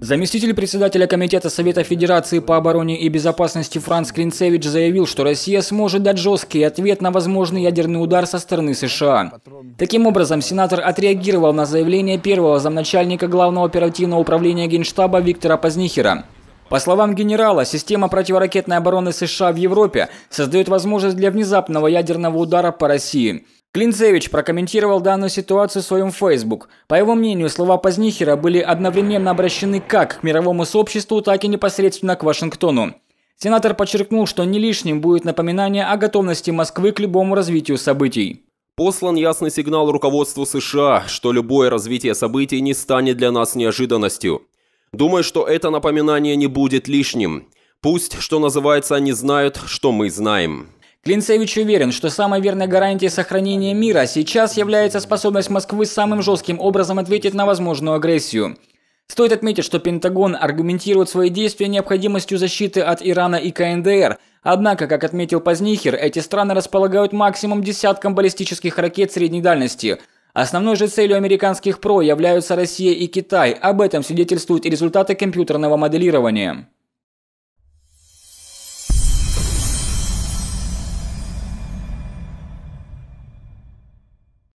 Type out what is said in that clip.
Заместитель председателя Комитета Совета Федерации по обороне и безопасности Франц Клинцевич заявил, что Россия сможет дать жесткий ответ на возможный ядерный удар со стороны США. Таким образом, сенатор отреагировал на заявление первого замначальника Главного оперативного управления Генштаба Виктора Познихера. По словам генерала, система противоракетной обороны США в Европе создает возможность для внезапного ядерного удара по России. Клинцевич прокомментировал данную ситуацию в своем Facebook. По его мнению, слова Познихера были одновременно обращены как к мировому сообществу, так и непосредственно к Вашингтону. Сенатор подчеркнул, что не лишним будет напоминание о готовности Москвы к любому развитию событий. Послан ясный сигнал руководству США, что любое развитие событий не станет для нас неожиданностью. Думаю, что это напоминание не будет лишним. Пусть, что называется, они знают, что мы знаем. Клинцевич уверен, что самой верной гарантией сохранения мира сейчас является способность Москвы самым жестким образом ответить на возможную агрессию. Стоит отметить, что Пентагон аргументирует свои действия необходимостью защиты от Ирана и КНДР, однако, как отметил Познихер, эти страны располагают максимум десятком баллистических ракет средней дальности. Основной же целью американских ПРО являются Россия и Китай, об этом свидетельствуют и результаты компьютерного моделирования.